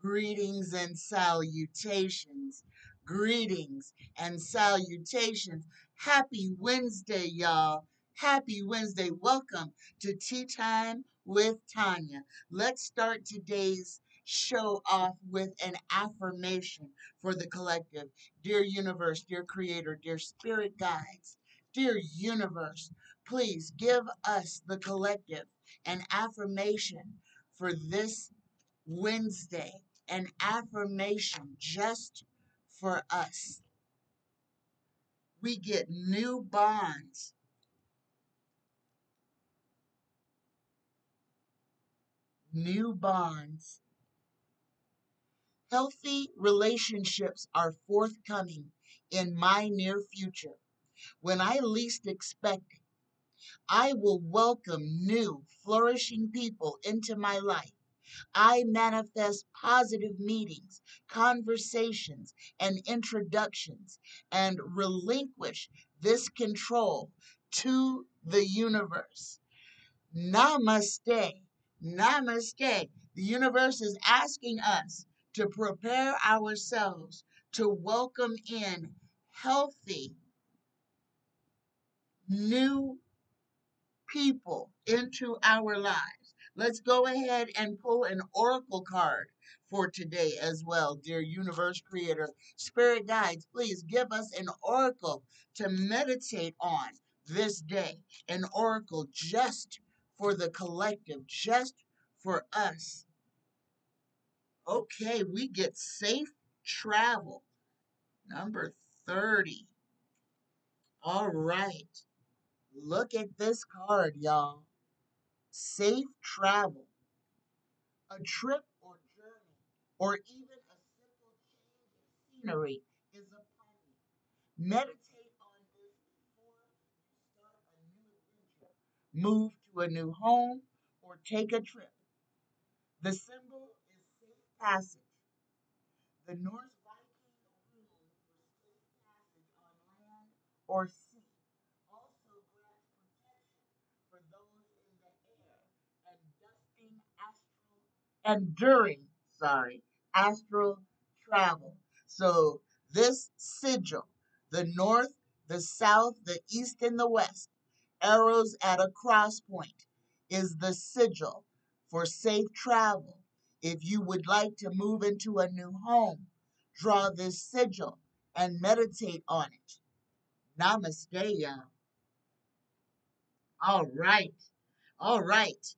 Greetings and salutations. Greetings and salutations. Happy Wednesday, y'all. Happy Wednesday. Welcome to Tea Time with Tanya. Let's start today's show off with an affirmation for the collective. Dear universe, dear creator, dear spirit guides, dear universe, please give us, the collective, an affirmation for this Wednesday an affirmation just for us. We get new bonds. New bonds. Healthy relationships are forthcoming in my near future. When I least expect I will welcome new, flourishing people into my life I manifest positive meetings, conversations, and introductions and relinquish this control to the universe. Namaste. Namaste. The universe is asking us to prepare ourselves to welcome in healthy, new people into our lives. Let's go ahead and pull an oracle card for today as well, dear universe creator. Spirit guides, please give us an oracle to meditate on this day. An oracle just for the collective, just for us. Okay, we get safe travel. Number 30. All right. Look at this card, y'all safe travel, a trip or journey, or even a simple change of scenery is upon you. Meditate on this before you start a new adventure, move to a new home, or take a trip. The symbol is safe passage. The Norse Viking rune for safe passage on land or sea and during, sorry, astral travel. So this sigil, the north, the south, the east, and the west, arrows at a cross point, is the sigil for safe travel. If you would like to move into a new home, draw this sigil and meditate on it. Namaste, y'all. All right. All right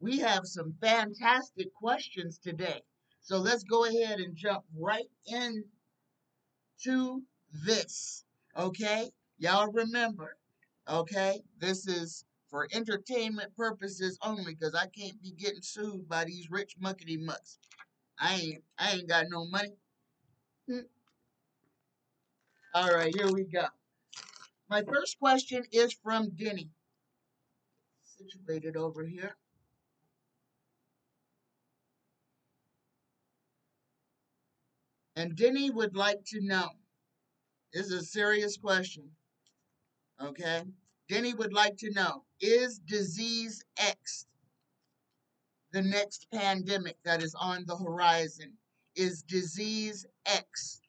we have some fantastic questions today. So let's go ahead and jump right in to this. Okay? Y'all remember, okay? This is for entertainment purposes only because I can't be getting sued by these rich muckety mucks. I ain't I ain't got no money. Hmm. All right, here we go. My first question is from Denny. Situated over here. And Denny would like to know this is a serious question. Okay? Denny would like to know is disease X the next pandemic that is on the horizon? Is disease X?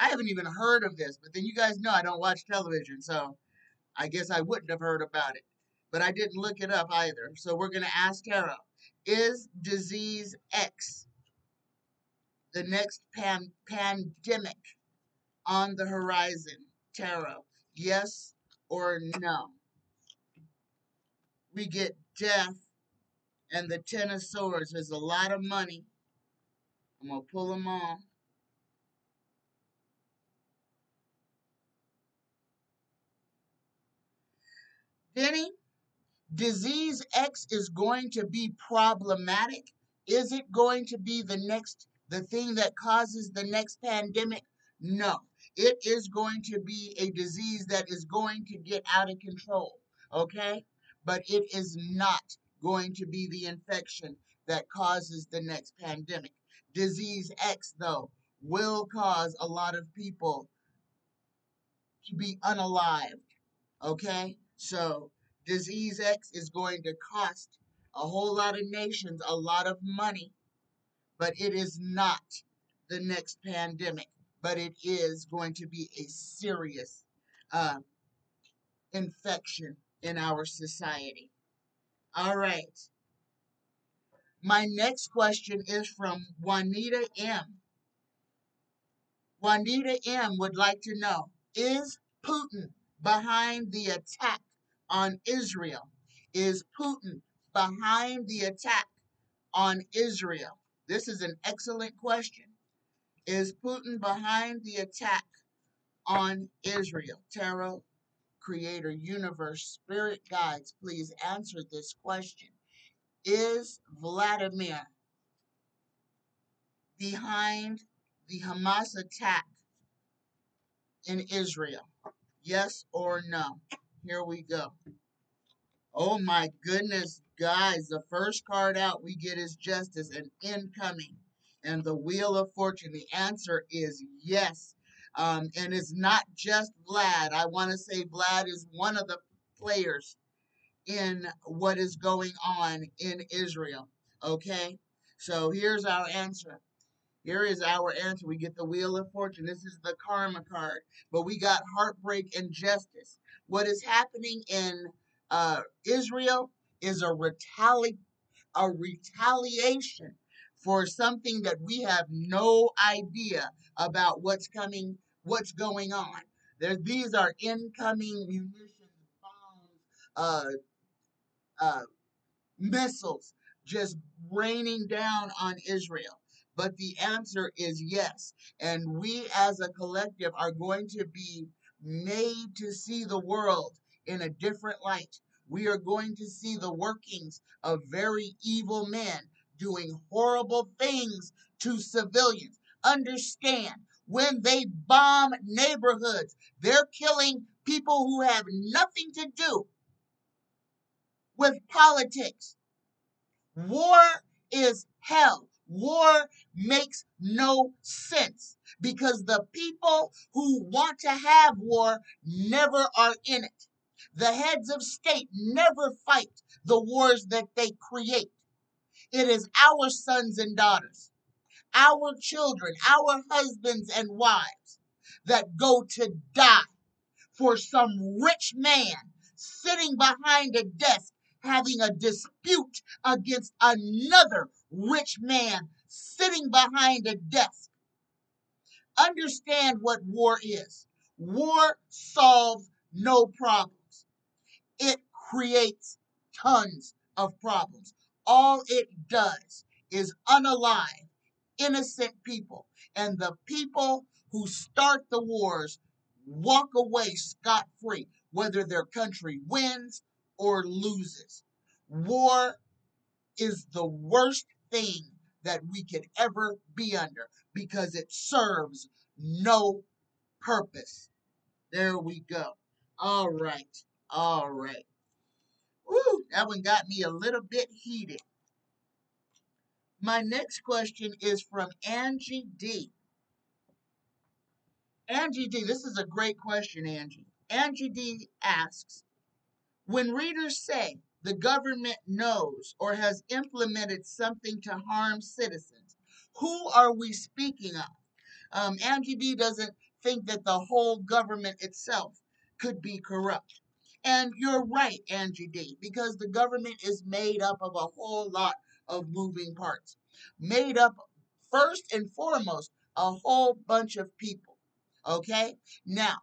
I haven't even heard of this, but then you guys know I don't watch television, so I guess I wouldn't have heard about it. But I didn't look it up either. So we're going to ask Carol Is disease X the next pan- pandemic on the horizon? Tarot, yes or no? We get death and the Ten of Swords. There's a lot of money. I'm going to pull them all. Denny, disease X is going to be problematic. Is it going to be the next the thing that causes the next pandemic? No. It is going to be a disease that is going to get out of control, okay? But it is not going to be the infection that causes the next pandemic. Disease X, though, will cause a lot of people to be unalived, okay? So, Disease X is going to cost a whole lot of nations a lot of money but it is not the next pandemic, but it is going to be a serious uh, infection in our society. All right. My next question is from Juanita M. Juanita M would like to know Is Putin behind the attack on Israel? Is Putin behind the attack on Israel? This is an excellent question. Is Putin behind the attack on Israel? Tarot, Creator, Universe, Spirit Guides, please answer this question. Is Vladimir behind the Hamas attack in Israel? Yes or no? Here we go. Oh my goodness, guys. The first card out we get is Justice and Incoming. And the Wheel of Fortune. The answer is yes. Um, and it's not just Vlad. I want to say Vlad is one of the players in what is going on in Israel. Okay? So here's our answer. Here is our answer. We get the Wheel of Fortune. This is the Karma card. But we got heartbreak and justice. What is happening in uh, Israel is a, retali- a retaliation for something that we have no idea about what's coming, what's going on. There, these are incoming munitions, bombs, uh, uh, missiles just raining down on Israel. But the answer is yes. And we as a collective are going to be made to see the world in a different light. We are going to see the workings of very evil men doing horrible things to civilians. Understand, when they bomb neighborhoods, they're killing people who have nothing to do with politics. War is hell. War makes no sense because the people who want to have war never are in it. The heads of state never fight the wars that they create. It is our sons and daughters, our children, our husbands and wives that go to die for some rich man sitting behind a desk having a dispute against another rich man sitting behind a desk. Understand what war is. War solves no problems. It creates tons of problems. All it does is unalive innocent people. And the people who start the wars walk away scot free, whether their country wins or loses. War is the worst thing that we could ever be under because it serves no purpose. There we go. All right. All right. Woo, that one got me a little bit heated. My next question is from Angie D. Angie D, this is a great question, Angie. Angie D asks When readers say the government knows or has implemented something to harm citizens. Who are we speaking of? Um, Angie D doesn't think that the whole government itself could be corrupt. And you're right, Angie D, because the government is made up of a whole lot of moving parts. Made up, first and foremost, a whole bunch of people. Okay? Now,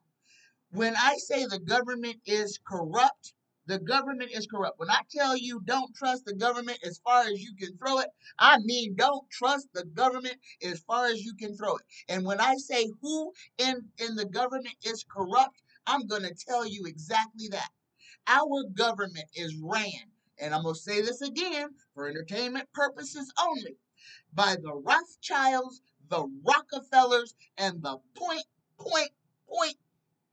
when I say the government is corrupt, the government is corrupt. When I tell you don't trust the government as far as you can throw it, I mean don't trust the government as far as you can throw it. And when I say who in, in the government is corrupt, I'm going to tell you exactly that. Our government is ran, and I'm going to say this again for entertainment purposes only, by the Rothschilds, the Rockefellers, and the point, point, point,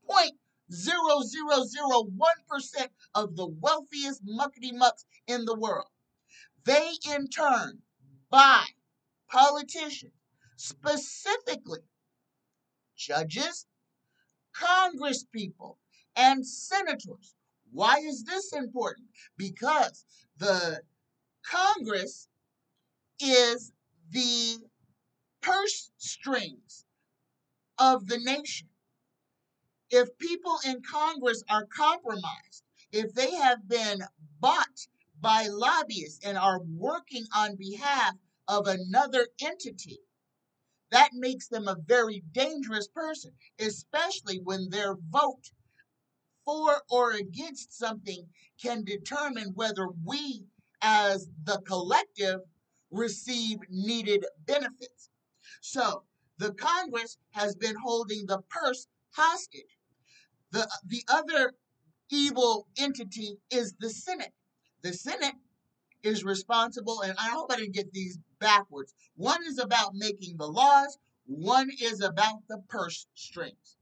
point Zero zero zero one percent of the wealthiest muckety mucks in the world. They in turn buy politicians, specifically judges, congress people, and senators. Why is this important? Because the Congress is the purse strings of the nation. If people in Congress are compromised, if they have been bought by lobbyists and are working on behalf of another entity, that makes them a very dangerous person, especially when their vote for or against something can determine whether we, as the collective, receive needed benefits. So, the Congress has been holding the purse hostage. The, the other evil entity is the Senate. The Senate is responsible, and I hope I didn't get these backwards. One is about making the laws, one is about the purse strings.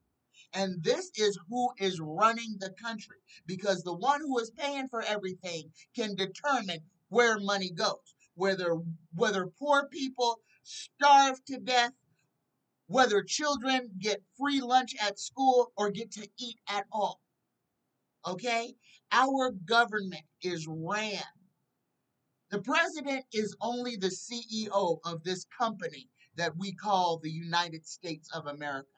And this is who is running the country because the one who is paying for everything can determine where money goes. Whether whether poor people starve to death, whether children get free lunch at school or get to eat at all. Okay? Our government is ran. The president is only the CEO of this company that we call the United States of America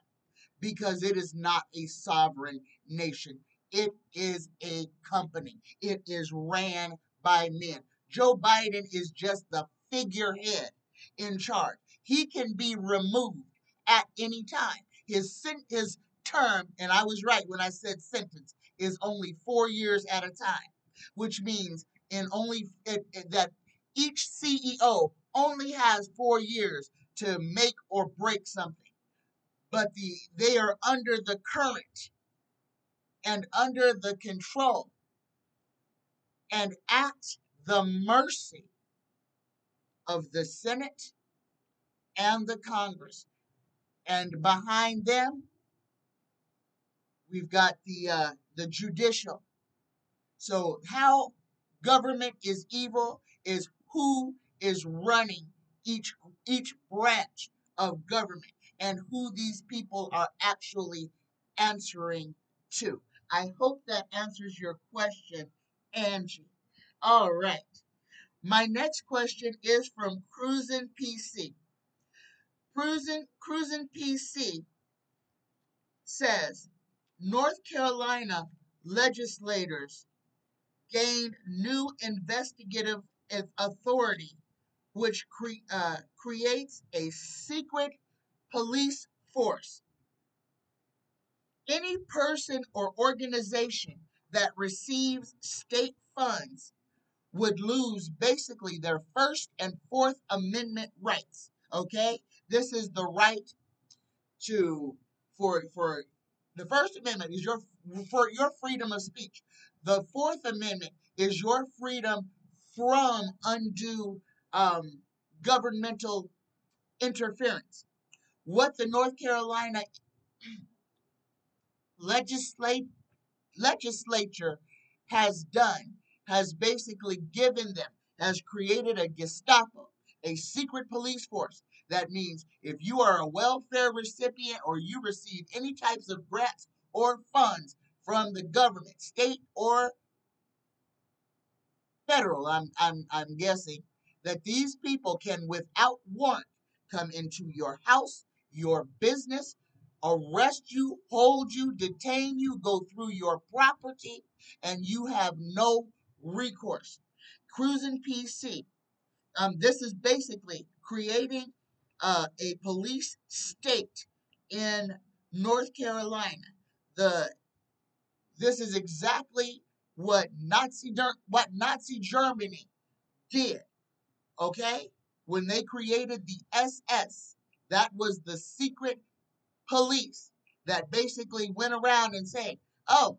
because it is not a sovereign nation. It is a company. It is ran by men. Joe Biden is just the figurehead in charge. He can be removed at any time. His his term, and I was right when I said sentence, is only four years at a time, which means in only it, it, that each CEO only has four years to make or break something. But the they are under the current and under the control and at the mercy of the Senate and the Congress. And behind them, we've got the uh, the judicial. So how government is evil is who is running each each branch of government and who these people are actually answering to. I hope that answers your question, Angie. All right. My next question is from Cruisin' PC. Cruisin' Cruisin' PC says North Carolina legislators gained new investigative authority which cre- uh, creates a secret police force. Any person or organization that receives state funds would lose basically their First and Fourth Amendment rights. Okay? This is the right to for for the First Amendment is your for your freedom of speech. The Fourth Amendment is your freedom from undue um, governmental interference. What the North Carolina legislate, legislature has done has basically given them, has created a Gestapo, a secret police force. That means if you are a welfare recipient or you receive any types of grants or funds from the government, state or federal, I'm, I'm, I'm guessing, that these people can, without warrant, come into your house, your business, arrest you, hold you, detain you, go through your property, and you have no recourse. Cruisin' PC. Um, this is basically creating uh, a police state in North Carolina. The this is exactly what Nazi what Nazi Germany did okay? When they created the SS, that was the secret police that basically went around and saying, oh,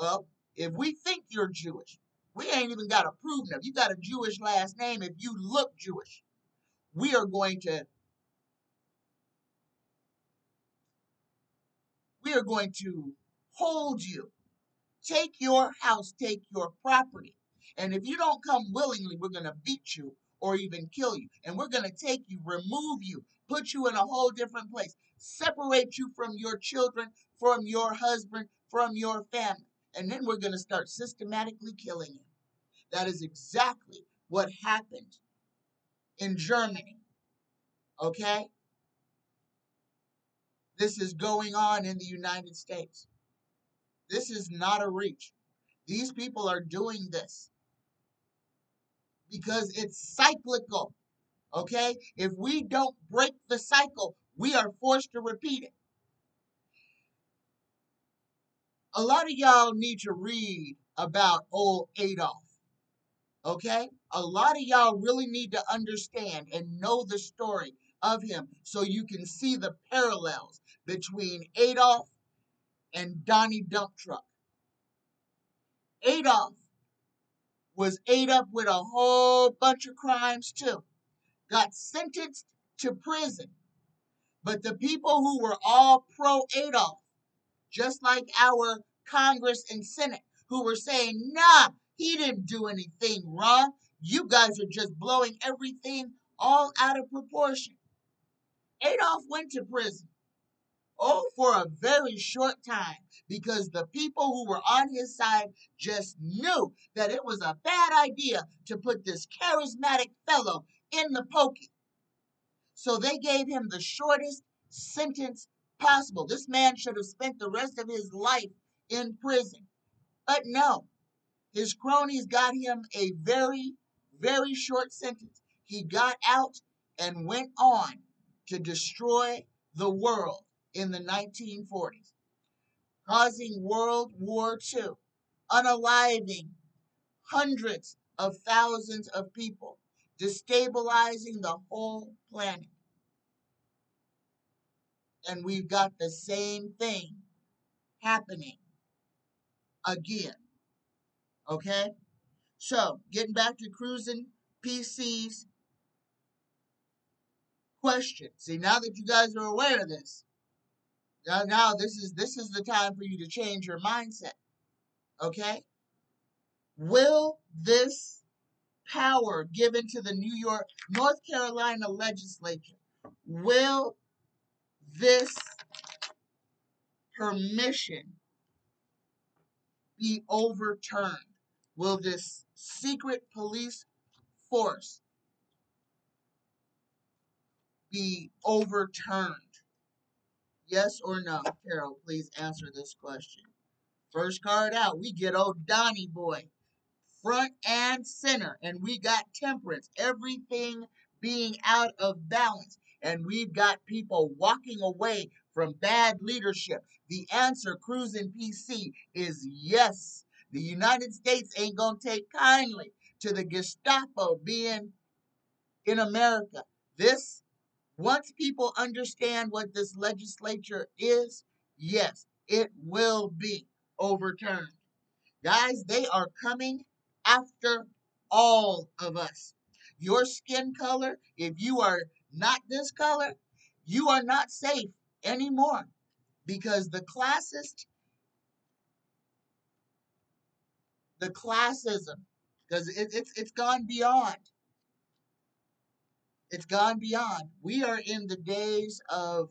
well, if we think you're Jewish, we ain't even got to prove it. You got a Jewish last name if you look Jewish. We are going to we are going to hold you. Take your house, take your property. And if you don't come willingly, we're going to beat you or even kill you. And we're going to take you, remove you, put you in a whole different place, separate you from your children, from your husband, from your family. And then we're going to start systematically killing you. That is exactly what happened in Germany. Okay? This is going on in the United States. This is not a reach. These people are doing this because it's cyclical. Okay? If we don't break the cycle, we are forced to repeat it. A lot of y'all need to read about old Adolf. Okay? A lot of y'all really need to understand and know the story of him so you can see the parallels between Adolf and Donnie Dump Truck. Adolf was ate up with a whole bunch of crimes too, got sentenced to prison. But the people who were all pro Adolf, just like our Congress and Senate, who were saying, nah, he didn't do anything wrong. You guys are just blowing everything all out of proportion. Adolf went to prison. Oh, for a very short time, because the people who were on his side just knew that it was a bad idea to put this charismatic fellow in the pokey. So they gave him the shortest sentence possible. This man should have spent the rest of his life in prison. But no, his cronies got him a very, very short sentence. He got out and went on to destroy the world in the 1940s, causing World War II, unaliving hundreds of thousands of people, destabilizing the whole planet. And we've got the same thing happening again. Okay? So, getting back to cruising PC's question. See, now that you guys are aware of this, now, now this is this is the time for you to change your mindset. Okay? Will this power given to the New York, North Carolina legislature, will this permission be overturned? Will this secret police force be overturned? Yes or no? Carol, please answer this question. First card out, we get old Donnie Boy, front and center, and we got temperance, everything being out of balance, and we've got people walking away from bad leadership. The answer, Cruising PC, is yes. The United States ain't gonna take kindly to the Gestapo being in America. This once people understand what this legislature is, yes, it will be overturned. Guys, they are coming after all of us. Your skin color, if you are not this color, you are not safe anymore because the classist, the classism, because it, it's it's gone beyond. It's gone beyond. We are in the days of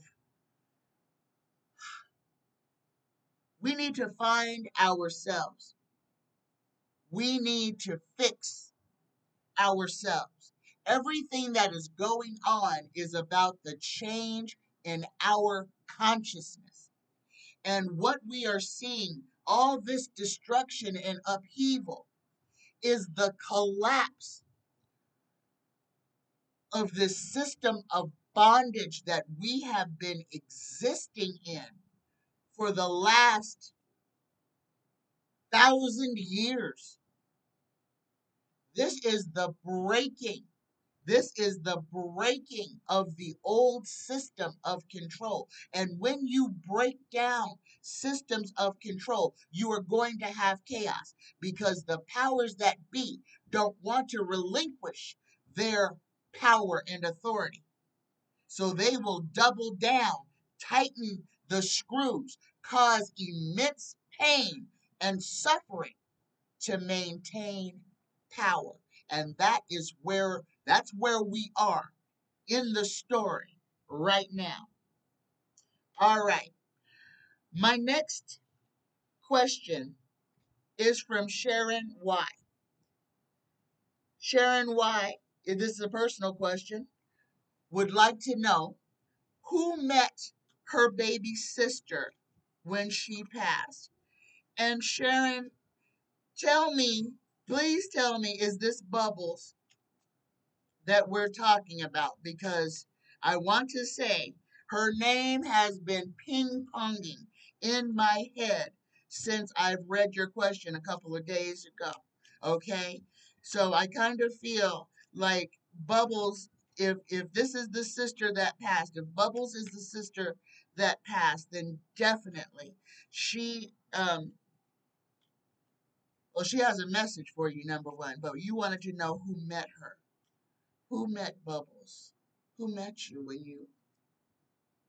we need to find ourselves. We need to fix ourselves. Everything that is going on is about the change in our consciousness. And what we are seeing, all this destruction and upheaval, is the collapse of this system of bondage that we have been existing in for the last thousand years. This is the breaking. This is the breaking of the old system of control. And when you break down systems of control, you are going to have chaos because the powers that be don't want to relinquish their power and authority. So they will double down, tighten the screws, cause immense pain and suffering to maintain power. And that is where that's where we are in the story right now. All right. My next question is from Sharon Y. Sharon Y if this is a personal question, would like to know who met her baby sister when she passed. And Sharon, tell me, please tell me, is this Bubbles that we're talking about? Because I want to say her name has been ping ponging in my head since I've read your question a couple of days ago. Okay? So I kind of feel like Bubbles, if if this is the sister that passed, if Bubbles is the sister that passed, then definitely she um well she has a message for you, number one, but you wanted to know who met her. Who met Bubbles? Who met you when you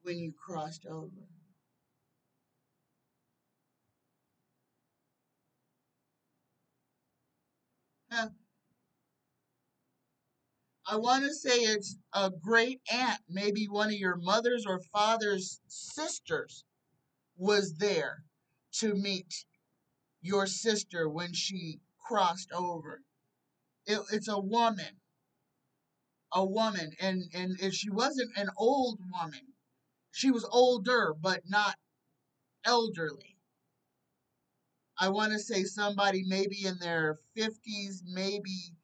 when you crossed over? Huh? I want to say it's a great aunt, maybe one of your mother's or father's sisters was there to meet your sister when she crossed over. It, it's a woman, a woman, and and if she wasn't an old woman, she was older but not elderly. I want to say somebody maybe in their 50s, maybe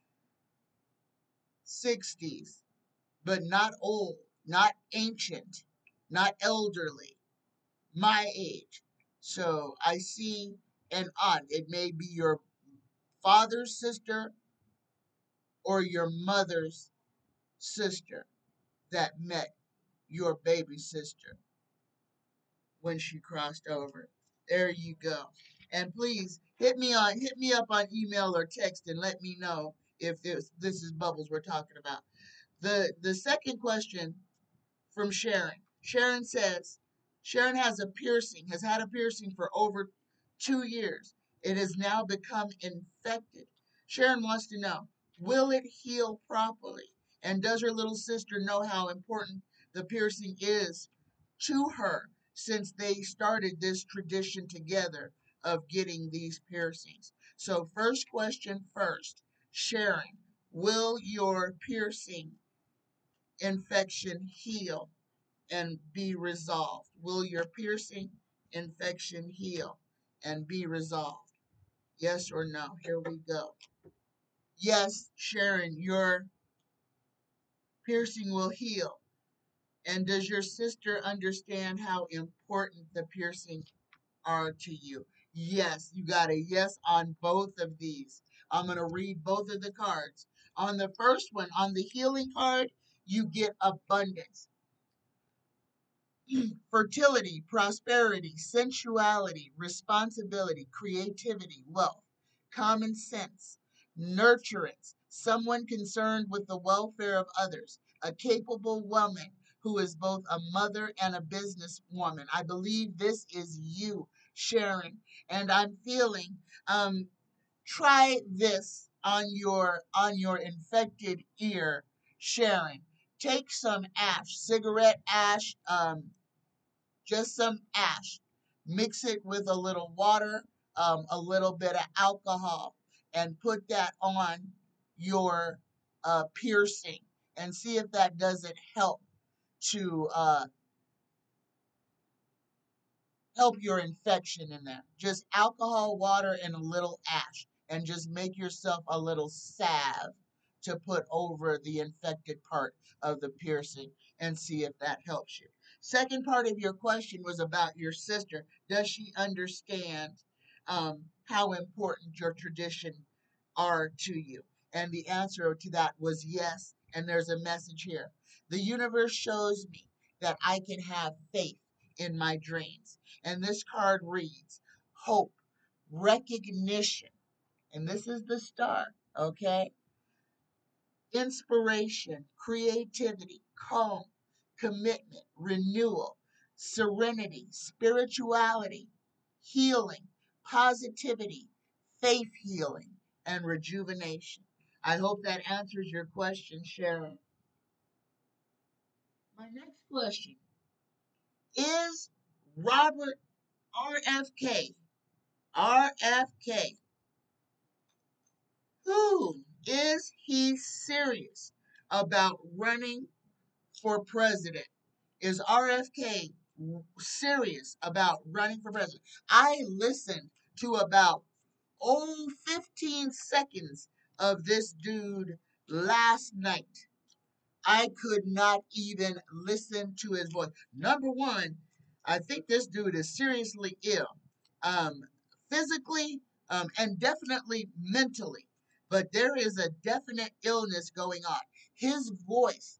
60s, but not old, not ancient, not elderly, my age. So I see an aunt. It may be your father's sister or your mother's sister that met your baby sister when she crossed over. There you go. And please hit me on hit me up on email or text and let me know if this is bubbles we're talking about. The the second question from Sharon. Sharon says Sharon has a piercing, has had a piercing for over two years. It has now become infected. Sharon wants to know, will it heal properly? And does her little sister know how important the piercing is to her since they started this tradition together of getting these piercings? So, first question first Sharon, will your piercing infection heal and be resolved? Will your piercing infection heal and be resolved? Yes or no? Here we go. Yes, Sharon, your piercing will heal. And does your sister understand how important the piercing are to you? Yes, you got a yes on both of these. I'm going to read both of the cards. On the first one, on the healing card, you get abundance, fertility, prosperity, sensuality, responsibility, creativity, wealth, common sense, nurturance, someone concerned with the welfare of others, a capable woman who is both a mother and a businesswoman. I believe this is you, Sharon, and I'm feeling um, try this on your on your infected ear Sharon. take some ash cigarette ash um, just some ash mix it with a little water um, a little bit of alcohol and put that on your uh, piercing and see if that doesn't help to uh, help your infection in there. Just alcohol, water, and a little ash. And just make yourself a little salve to put over the infected part of the piercing and see if that helps you. Second part of your question was about your sister. Does she understand um, how important your tradition are to you? And the answer to that was yes. And there's a message here. The universe shows me that I can have faith in my dreams. And this card reads hope, recognition, and this is the star, okay? Inspiration, creativity, calm, commitment, renewal, serenity, spirituality, healing, positivity, faith healing, and rejuvenation. I hope that answers your question, Sharon. My next question is Robert RFK. RFK. Who is he serious about running for president? Is RFK serious about running for president? I listened to about oh 15 seconds of this dude last night. I could not even listen to his voice. Number one, I think this dude is seriously ill, um, physically um, and definitely mentally. But there is a definite illness going on. His voice,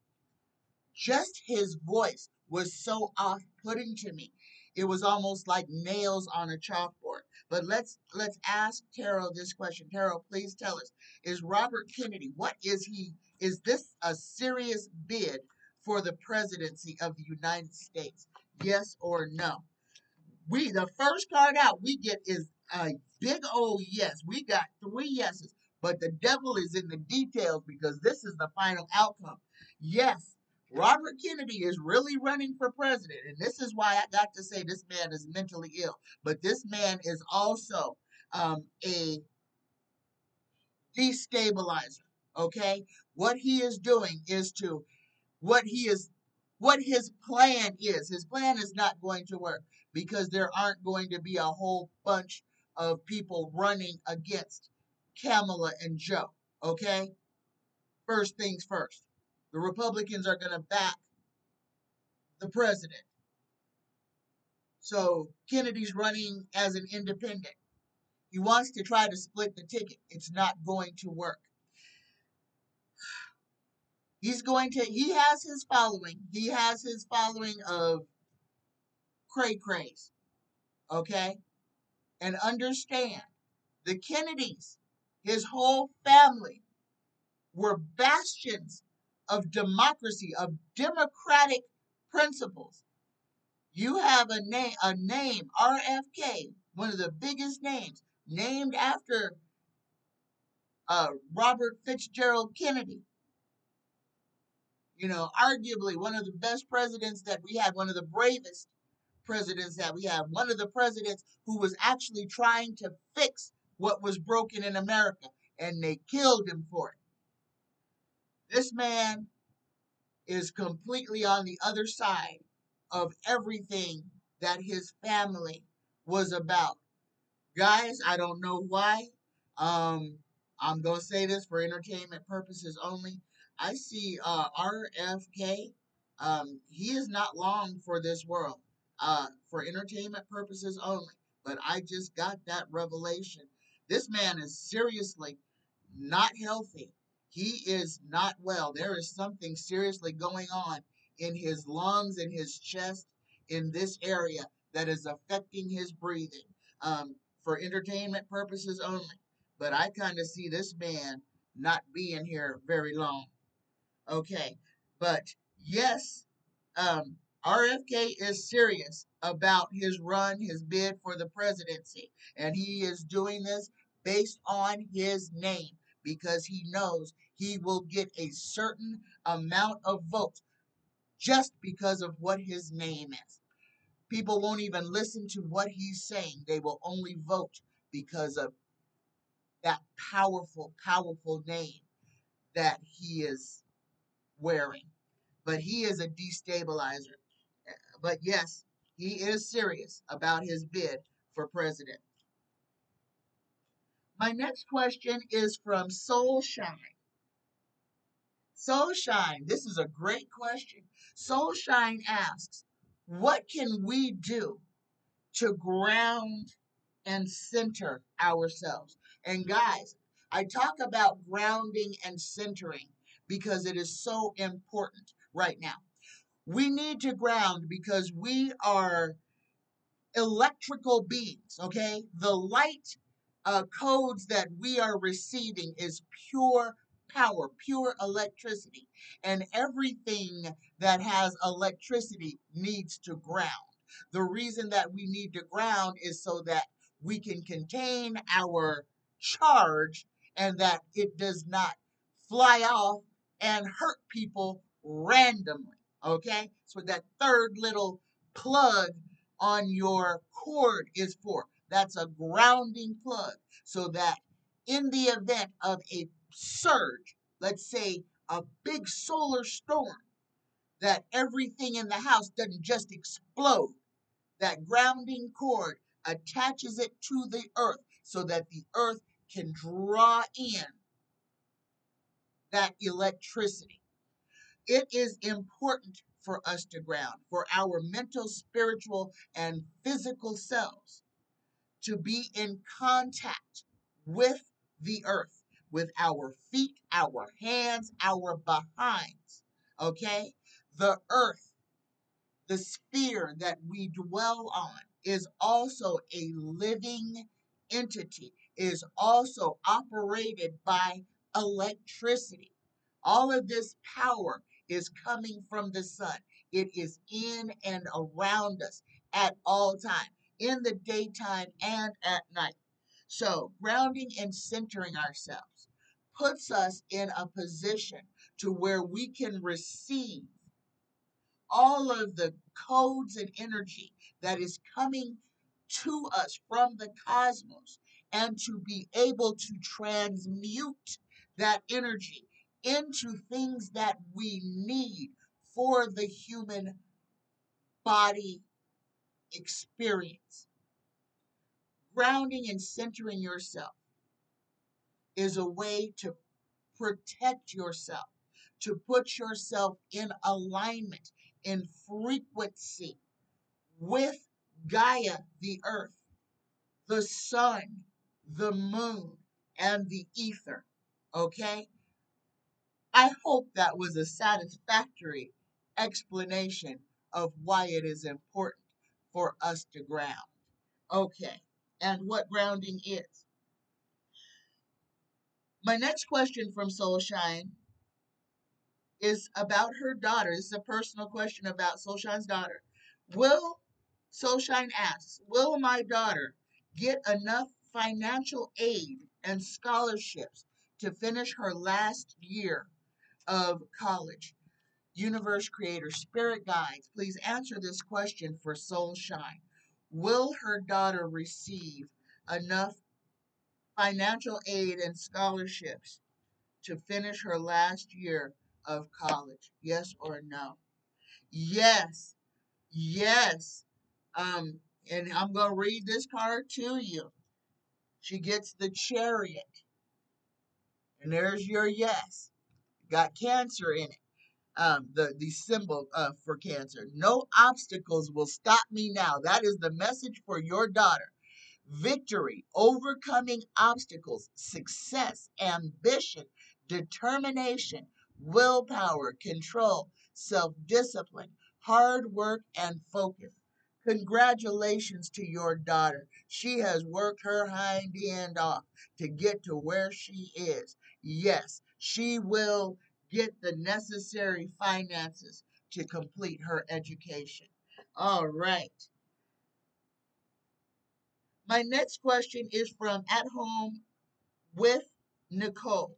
just his voice, was so off-putting to me. It was almost like nails on a chalkboard. But let's let's ask Carol this question. Carol, please tell us: Is Robert Kennedy? What is he? Is this a serious bid for the presidency of the United States? Yes or no? We the first card out we get is a big old yes. We got three yeses, but the devil is in the details because this is the final outcome. Yes, Robert Kennedy is really running for president, and this is why I got to say this man is mentally ill. But this man is also um, a destabilizer. Okay, what he is doing is to what he is what his plan is. His plan is not going to work because there aren't going to be a whole bunch of people running against Kamala and Joe. Okay, first things first. The Republicans are going to back the president. So Kennedy's running as an independent. He wants to try to split the ticket. It's not going to work. He's going to, he has his following. He has his following of cray craze. Okay? And understand the Kennedys, his whole family, were bastions of democracy, of democratic principles. You have a name, a name, RFK, one of the biggest names, named after uh, Robert Fitzgerald Kennedy. You know, arguably one of the best presidents that we had, one of the bravest presidents that we have, one of the presidents who was actually trying to fix what was broken in America, and they killed him for it. This man is completely on the other side of everything that his family was about. Guys, I don't know why. Um, I'm going to say this for entertainment purposes only. I see uh, RFK. Um, he is not long for this world uh, for entertainment purposes only. But I just got that revelation. This man is seriously not healthy. He is not well. There is something seriously going on in his lungs, in his chest, in this area that is affecting his breathing um, for entertainment purposes only. But I kind of see this man not being here very long. Okay, but yes, um, RFK is serious about his run, his bid for the presidency, and he is doing this based on his name because he knows he will get a certain amount of votes just because of what his name is. People won't even listen to what he's saying. They will only vote because of that powerful, powerful name that he is wearing. But he is a destabilizer. But yes, he is serious about his bid for president. My next question is from Soulshine. Soulshine, this is a great question. Soulshine asks, what can we do to ground and center ourselves? And guys, I talk about grounding and centering because it is so important right now. We need to ground because we are electrical beings, okay? The light uh, codes that we are receiving is pure power, pure electricity. And everything that has electricity needs to ground. The reason that we need to ground is so that we can contain our charge and that it does not fly off and hurt people randomly. Okay? So that third little plug on your cord is for. That's a grounding plug so that in the event of a surge, let's say a big solar storm, that everything in the house doesn't just explode. That grounding cord attaches it to the earth so that the earth can draw in that electricity. It is important for us to ground, for our mental, spiritual, and physical selves to be in contact with the earth, with our feet, our hands, our behinds. Okay? The earth, the sphere that we dwell on, is also a living entity, is also operated by electricity. All of this power is coming from the sun. It is in and around us at all times, in the daytime and at night. So, grounding and centering ourselves puts us in a position to where we can receive all of the codes and energy that is coming to us from the cosmos and to be able to transmute that energy into things that we need for the human body experience. Grounding and centering yourself is a way to protect yourself, to put yourself in alignment, in frequency with Gaia, the earth, the sun, the moon, and the ether. Okay? I hope that was a satisfactory explanation of why it is important for us to ground. Okay, and what grounding is. My next question from Soulshine is about her daughter. This is a personal question about Soulshine's daughter. Will Soulshine asks, Will my daughter get enough financial aid and scholarships to finish her last year of college. Universe Creator, Spirit Guides, please answer this question for Soul Shine. Will her daughter receive enough financial aid and scholarships to finish her last year of college? Yes or no? Yes. Yes. Um, and I'm going to read this card to you. She gets the chariot. And there's your yes got cancer in it. Um, the the symbol uh, for cancer. No obstacles will stop me now. That is the message for your daughter. Victory, overcoming obstacles, success, ambition, determination, willpower, control, self discipline, hard work, and focus. Congratulations to your daughter. She has worked her hind end off to get to where she is. Yes, she will get the necessary finances to complete her education. All right. My next question is from At Home with Nicole.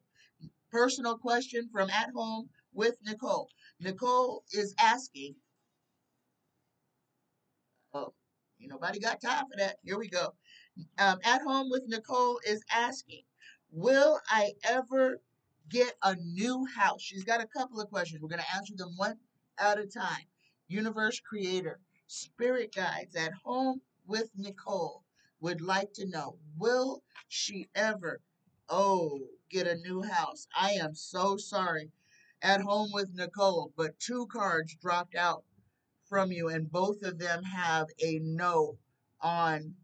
Personal question from At Home with Nicole. Nicole is asking, oh, nobody got time for that. Here we go. Um, At Home with Nicole is asking, will I ever get a new house? She's got a couple of questions. We're going to answer them one at a time. Universe Creator, Spirit Guides at home with Nicole would like to know Will she ever, oh, get a new house? I am so sorry. At home with Nicole, but two cards dropped out from you, and both of them have a no on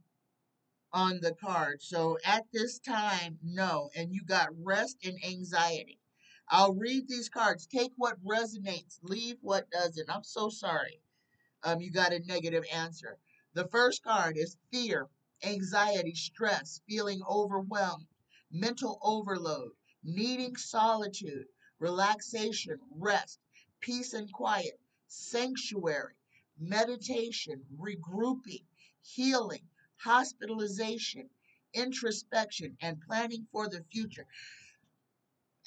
on the card. So at this time, no. And you got rest and anxiety. I'll read these cards. Take what resonates, leave what doesn't. I'm so sorry. Um, you got a negative answer. The first card is fear, anxiety, stress, feeling overwhelmed, mental overload, needing solitude, relaxation, rest, peace and quiet, sanctuary, meditation, regrouping, healing, hospitalization, introspection, and planning for the future.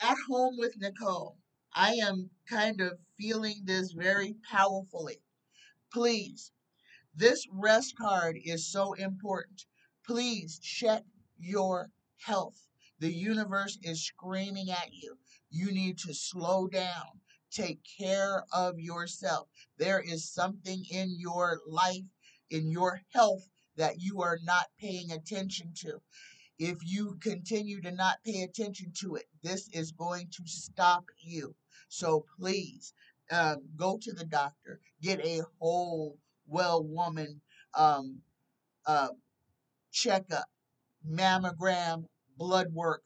At home with Nicole, I am kind of feeling this very powerfully. Please, this rest card is so important. Please check your health. The universe is screaming at you. You need to slow down. Take care of yourself. There is something in your life, in your health, that you are not paying attention to. If you continue to not pay attention to it, this is going to stop you. So please um, go to the doctor, get a whole well woman um, uh, checkup, mammogram, blood work,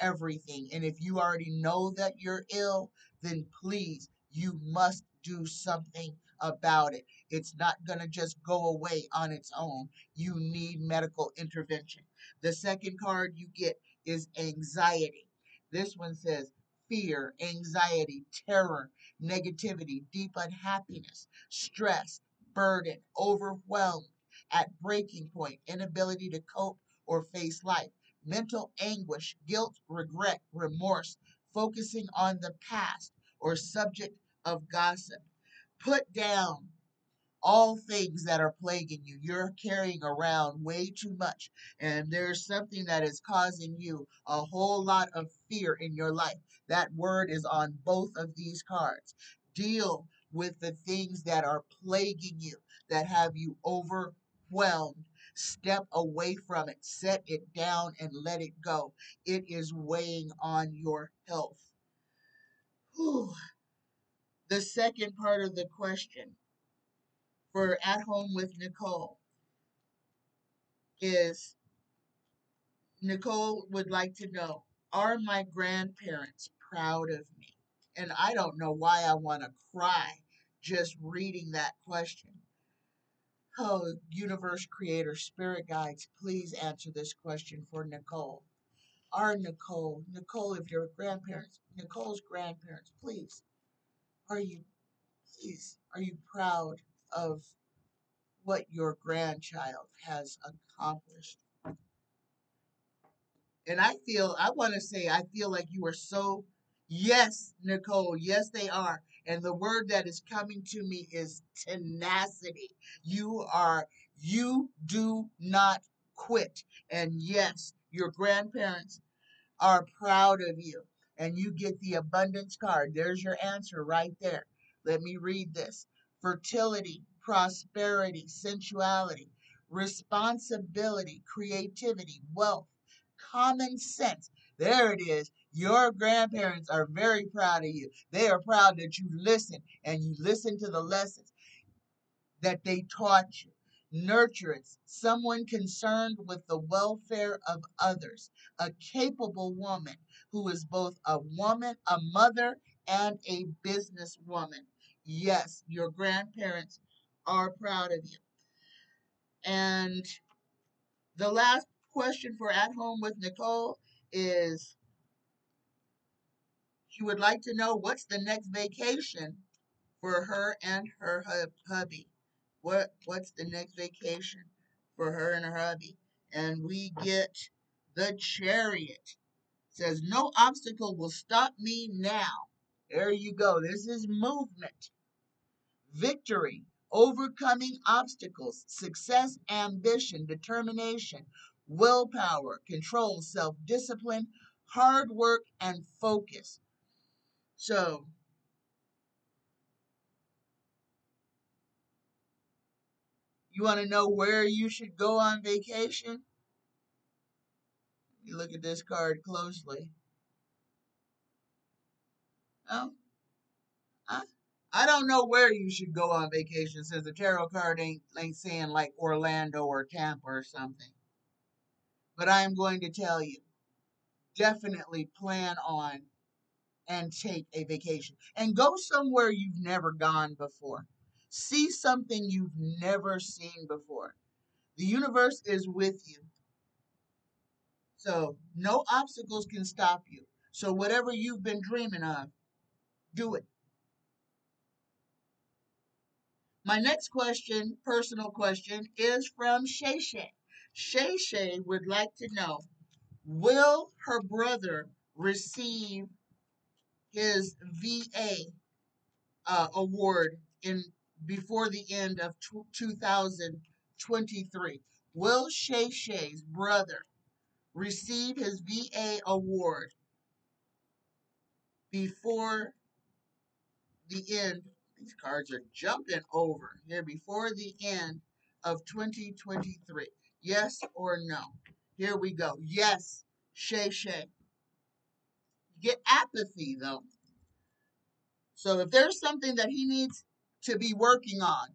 everything. And if you already know that you're ill, then please, you must do something about it. It's not going to just go away on its own. You need medical intervention. The second card you get is anxiety. This one says fear, anxiety, terror, negativity, deep unhappiness, stress, burden, overwhelmed, at breaking point, inability to cope or face life, mental anguish, guilt, regret, remorse, focusing on the past or subject of gossip. Put down all things that are plaguing you. You're carrying around way too much, and there's something that is causing you a whole lot of fear in your life. That word is on both of these cards. Deal with the things that are plaguing you, that have you overwhelmed. Step away from it, set it down, and let it go. It is weighing on your health. Whew. The second part of the question for At Home with Nicole is Nicole would like to know Are my grandparents proud of me? And I don't know why I want to cry just reading that question. Oh, universe creator, spirit guides, please answer this question for Nicole. Are Nicole, Nicole, if your grandparents, Nicole's grandparents, please, are you, please, are you proud of what your grandchild has accomplished. And I feel, I want to say, I feel like you are so, yes, Nicole, yes, they are. And the word that is coming to me is tenacity. You are, you do not quit. And yes, your grandparents are proud of you. And you get the abundance card. There's your answer right there. Let me read this fertility, prosperity, sensuality, responsibility, creativity, wealth, common sense. There it is. Your grandparents are very proud of you. They are proud that you listen and you listen to the lessons that they taught you. Nurturance, someone concerned with the welfare of others, a capable woman who is both a woman, a mother, and a businesswoman. Yes, your grandparents are proud of you. And the last question for At Home with Nicole is she would like to know what's the next vacation for her and her hubby. What what's the next vacation for her and her hubby? And we get the chariot. Says no obstacle will stop me now. There you go. This is movement. Victory overcoming obstacles, success, ambition, determination, willpower, control, self discipline, hard work, and focus. So, you want to know where you should go on vacation? You look at this card closely. Oh, huh? I don't know where you should go on vacation since the tarot card ain't, ain't saying like Orlando or Tampa or something. But I am going to tell you definitely plan on and take a vacation and go somewhere you've never gone before. See something you've never seen before. The universe is with you. So, no obstacles can stop you. So, whatever you've been dreaming of, do it. My next question, personal question, is from Shay Shay. Shay Shay would like to know Will her brother receive his VA uh, award in before the end of 2023? Will Shay Shay's brother receive his VA award before the end. These cards are jumping over here before the end of 2023. Yes or no? Here we go. Yes, Shay Shay. You Get apathy though. So if there's something that he needs to be working on,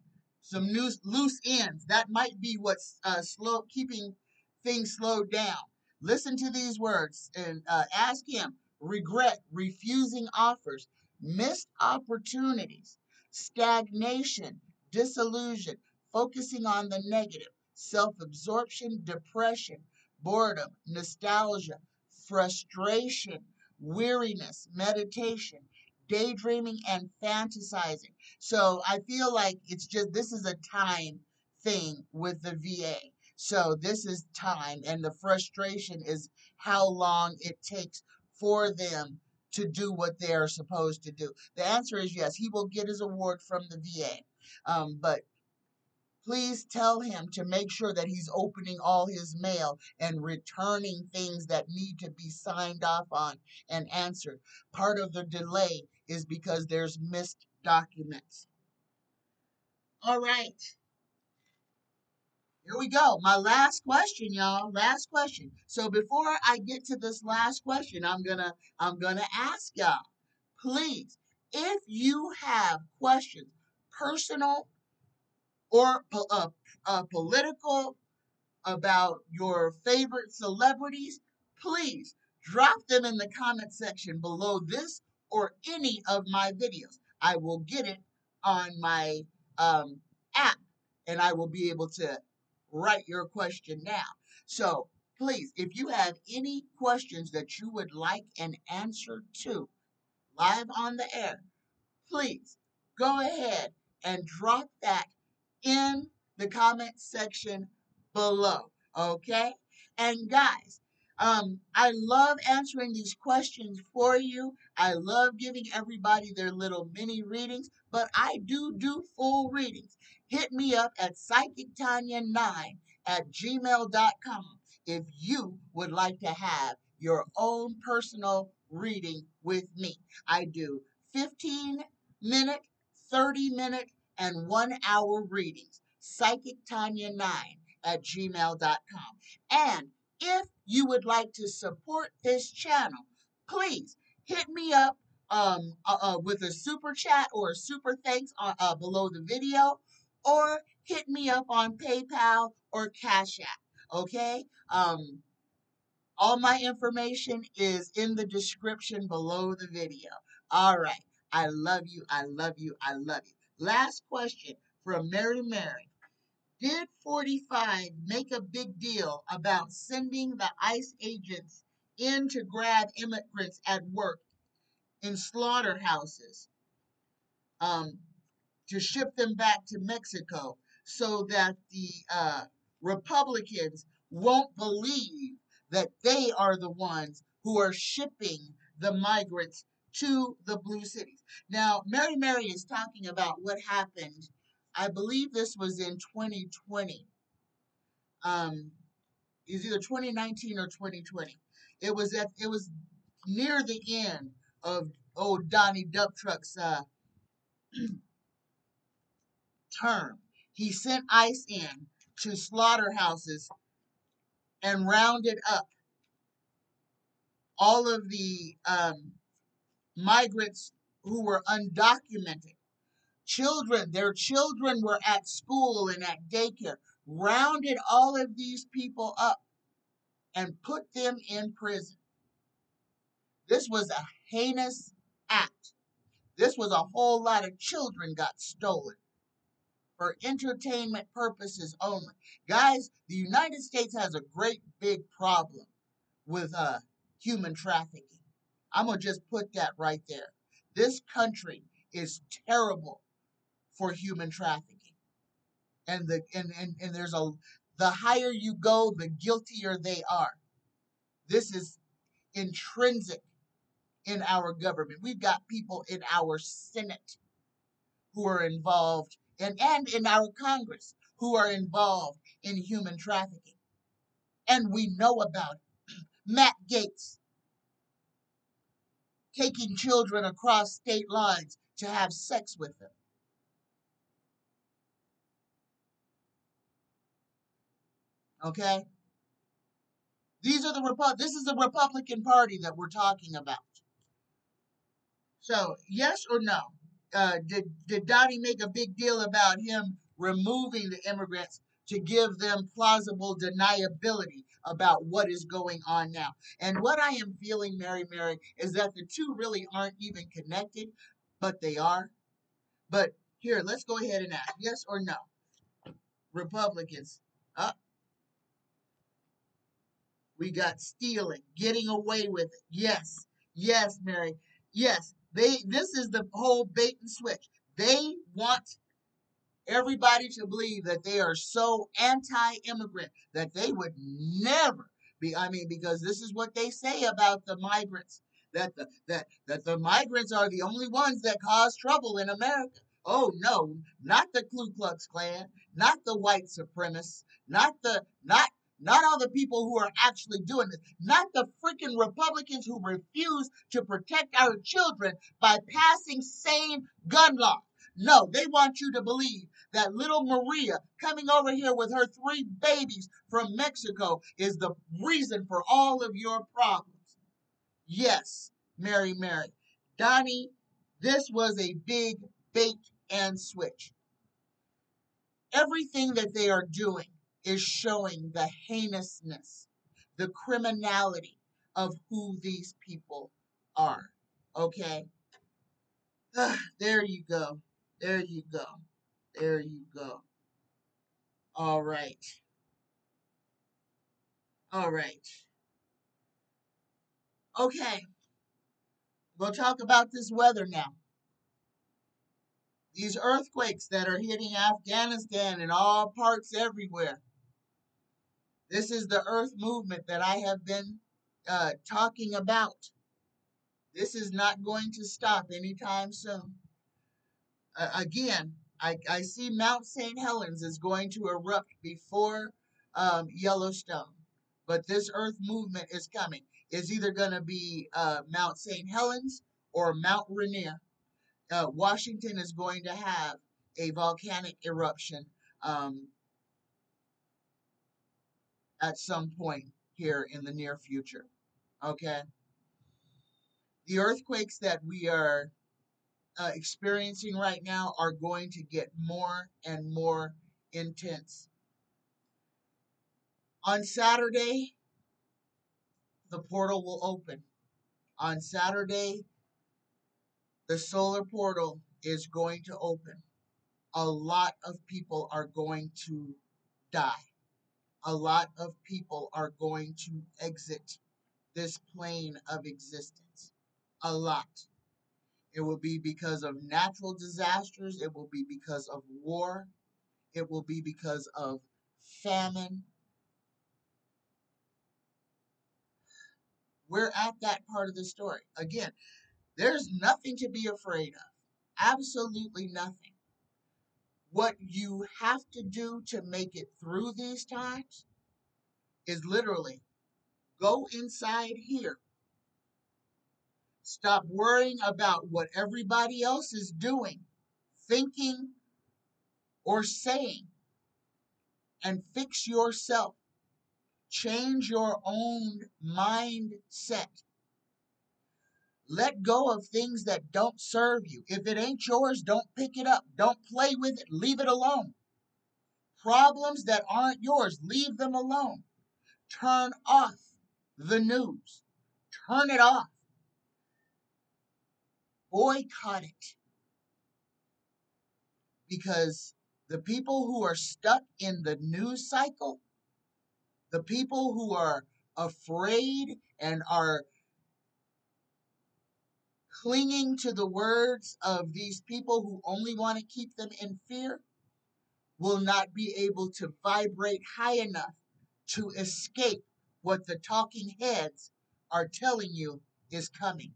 some loose loose ends, that might be what's uh, slow keeping things slowed down. Listen to these words and uh, ask him. Regret, refusing offers, missed opportunities, stagnation, disillusion, focusing on the negative, self absorption, depression, boredom, nostalgia, frustration, weariness, meditation, daydreaming, and fantasizing. So I feel like it's just this is a time thing with the VA. So this is time, and the frustration is how long it takes for them to do what they are supposed to do. The answer is yes, he will get his award from the VA. Um, but please tell him to make sure that he's opening all his mail and returning things that need to be signed off on and answered. Part of the delay is because there's missed documents. All right. Here we go. My last question, y'all. Last question. So before I get to this last question, I'm gonna I'm gonna ask y'all, please, if you have questions, personal or uh, uh, political, about your favorite celebrities, please drop them in the comment section below this or any of my videos. I will get it on my um, app and I will be able to write your question now. So please, if you have any questions that you would like an answer to live on the air, please go ahead and drop that in the comment section below. Okay? And guys, um, I love answering these questions for you. I love giving everybody their little mini readings, but I do do full readings. Hit me up at psychictanya9 at gmail.com if you would like to have your own personal reading with me. I do 15 minute, 30 minute, and one hour readings. PsychicTanya9 at gmail.com. And if you would like to support this channel, please hit me up um, uh, uh, with a super chat or a super thanks uh, uh, below the video, or hit me up on PayPal or Cash App. Okay? Um, all my information is in the description below the video. All right. I love you. I love you. I love you. Last question from Mary Mary. Did 45 make a big deal about sending the ICE agents in to grab immigrants at work in slaughterhouses um, to ship them back to Mexico so that the uh, Republicans won't believe that they are the ones who are shipping the migrants to the blue cities. Now, Mary Mary is talking about what happened. I believe this was in 2020. Um, it was either 2019 or 2020. It was at it was near the end of old Donnie Duck Truck's uh, term. He sent ICE in to slaughterhouses and rounded up all of the um, migrants who were undocumented. Children, their children were at school and at daycare, rounded all of these people up and put them in prison. This was a heinous act. This was a whole lot of children got stolen for entertainment purposes only. Guys, the United States has a great big problem with uh, human trafficking. I'm going to just put that right there. This country is terrible for human trafficking. And the and, and, and there's a the higher you go, the guiltier they are. This is intrinsic in our government. We've got people in our Senate who are involved and, and in our Congress who are involved in human trafficking. And we know about it. Matt Gaetz taking children across state lines to have sex with them. Okay? These are the this is the Republican Party that we're talking about. So, yes or no? Uh, did did Donnie make a big deal about him removing the immigrants to give them plausible deniability about what is going on now? And what I am feeling, Mary Mary, is that the two really aren't even connected, but they are. But here, let's go ahead and ask yes or no. Republicans, up. We got stealing, getting away with it. Yes, yes, Mary. Yes, they. This is the whole bait and switch. They want everybody to believe that they are so anti-immigrant that they would never be. I mean, because this is what they say about the migrants. That the that that the migrants are the only ones that cause trouble in America. Oh no, not the Ku Klux Klan, not the white supremacists, not the not not all the people who are actually doing this, not the freaking Republicans who refuse to protect our children by passing same gun laws. No, they want you to believe that little Maria coming over here with her three babies from Mexico is the reason for all of your problems. Yes, Mary Mary. Donnie, this was a big bait and switch. Everything that they are doing is showing the heinousness, the criminality of who these people are. Okay? there you go. There you go. There you go. All right. All right. Okay. We'll talk about this weather now. These earthquakes that are hitting Afghanistan and all parts everywhere. This is the earth movement that I have been uh, talking about. This is not going to stop anytime soon. Uh, again, I, I see Mount St. Helens is going to erupt before um, Yellowstone, but this earth movement is coming. It's either going to be uh, Mount St. Helens or Mount Rainier. Uh, Washington is going to have a volcanic eruption um, at some point here in the near future. Okay? The earthquakes that we are uh, experiencing right now are going to get more and more intense. On Saturday, the portal will open. On Saturday, the solar portal is going to open. A lot of people are going to die a lot of people are going to exit this plane of existence. A lot. It will be because of natural disasters. It will be because of war. It will be because of famine. We're at that part of the story. Again, there's nothing to be afraid of. Absolutely nothing what you have to do to make it through these times is literally go inside here. Stop worrying about what everybody else is doing, thinking, or saying, and fix yourself. Change your own mindset. Let go of things that don't serve you. If it ain't yours, don't pick it up. Don't play with it. Leave it alone. Problems that aren't yours, leave them alone. Turn off the news. Turn it off. Boycott it. Because the people who are stuck in the news cycle, the people who are afraid and are clinging to the words of these people who only want to keep them in fear will not be able to vibrate high enough to escape what the talking heads are telling you is coming.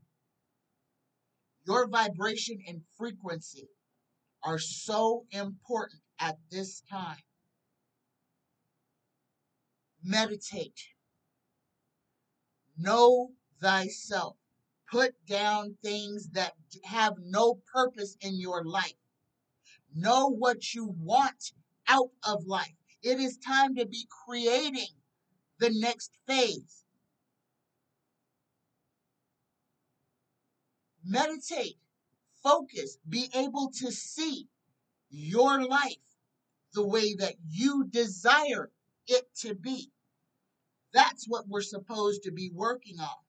Your vibration and frequency are so important at this time. Meditate. Know thyself Put down things that have no purpose in your life. Know what you want out of life. It is time to be creating the next phase. Meditate, focus, be able to see your life the way that you desire it to be. That's what we're supposed to be working on.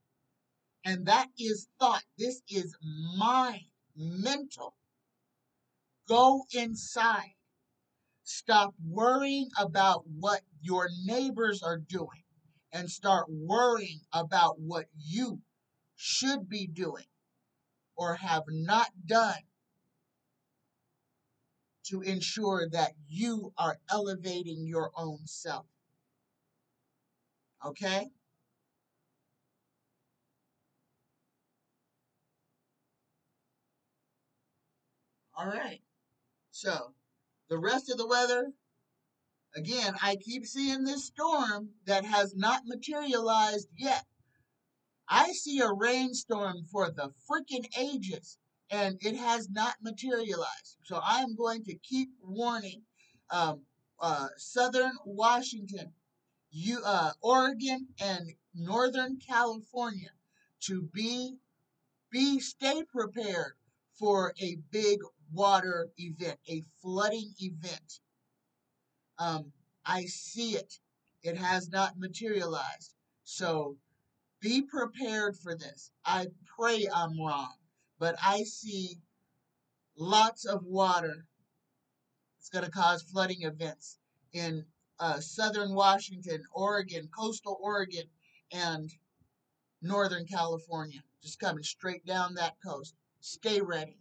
And that is thought. This is mind, mental. Go inside. Stop worrying about what your neighbors are doing and start worrying about what you should be doing or have not done to ensure that you are elevating your own self. Okay? All right. So, the rest of the weather, again, I keep seeing this storm that has not materialized yet. I see a rainstorm for the freaking ages, and it has not materialized. So I am going to keep warning um, uh, Southern Washington, you, uh, Oregon, and Northern California to be be stay prepared for a big water event, a flooding event. Um, I see it. It has not materialized. So be prepared for this. I pray I'm wrong, but I see lots of water. It's going to cause flooding events in uh, southern Washington, Oregon, coastal Oregon, and northern California. Just coming straight down that coast. Stay ready.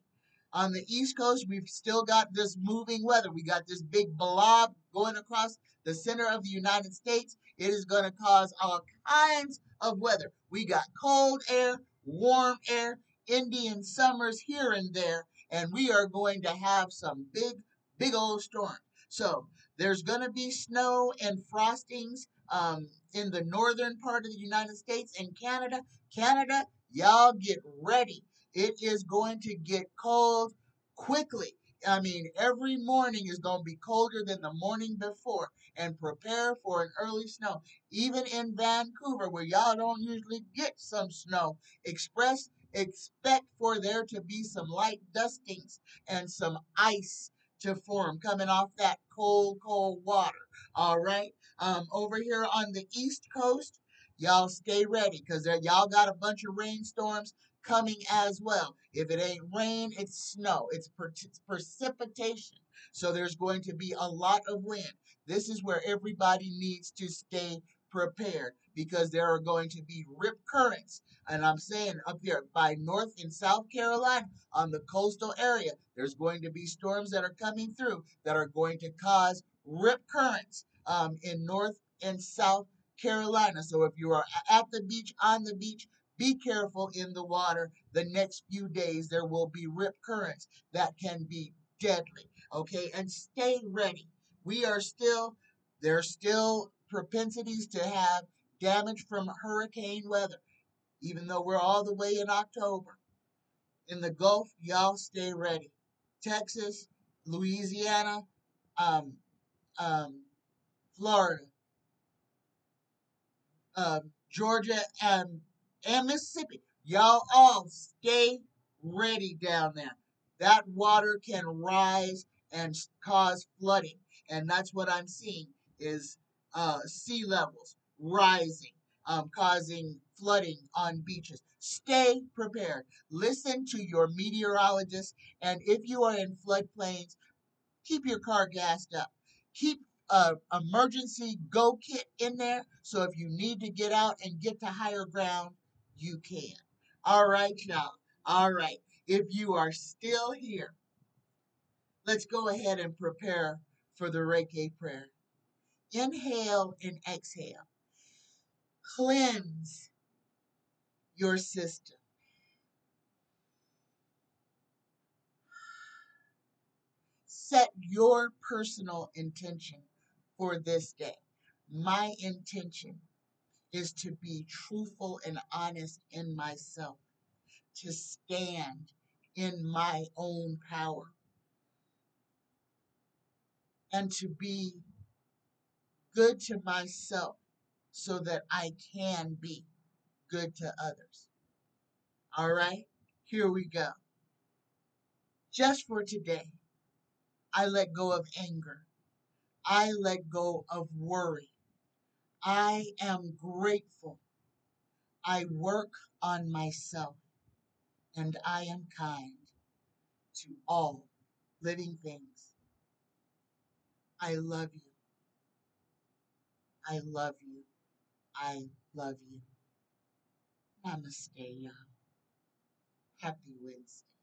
On the East Coast, we've still got this moving weather. We got this big blob going across the center of the United States. It is going to cause all kinds of weather. We got cold air, warm air, Indian summers here and there, and we are going to have some big, big old storms. So there's going to be snow and frostings um, in the northern part of the United States and Canada. Canada, y'all get ready. It is going to get cold quickly. I mean, every morning is going to be colder than the morning before, and prepare for an early snow. Even in Vancouver, where y'all don't usually get some snow, express expect for there to be some light dustings and some ice to form coming off that cold, cold water. All right. Um, over here on the East Coast, y'all stay ready because y'all got a bunch of rainstorms coming as well. If it ain't rain, it's snow, it's, per- precipitation. So there's going to be a lot of wind. This is where everybody needs to stay prepared because there are going to be rip currents. And I'm saying up here by North and South Carolina on the coastal area, there's going to be storms that are coming through that are going to cause rip currents um, in North and South Carolina. So if you are at the beach, on the beach, be careful in the water. The next few days, there will be rip currents that can be deadly. Okay, and stay ready. We are still, there's still propensities to have damage from hurricane weather, even though we're all the way in October. In the Gulf, y'all stay ready. Texas, Louisiana, um, um, Florida, uh, Georgia, and and Mississippi. Y'all all stay ready down there. That water can rise and cause flooding. And that's what I'm seeing is uh, sea levels rising, um, causing flooding on beaches. Stay prepared. Listen to your meteorologist. And if you are in floodplains, keep your car gassed up. Keep a emergency go kit in there so if you need to get out and get to higher ground, you can. All right, y'all. All right. If you are still here, let's go ahead and prepare for the Reiki prayer. Inhale and exhale. Cleanse your system. Set your personal intention for this day. My intention is to be truthful and honest in myself. to stand in my own power and to be good to myself so that I can be good to others. All right, here we go. Just for today, I let go of anger. I let go of worry. I am grateful. I work on myself and I am kind to all living things. I love you. I love you. I love you. Namaste, y'all. Happy Wednesday.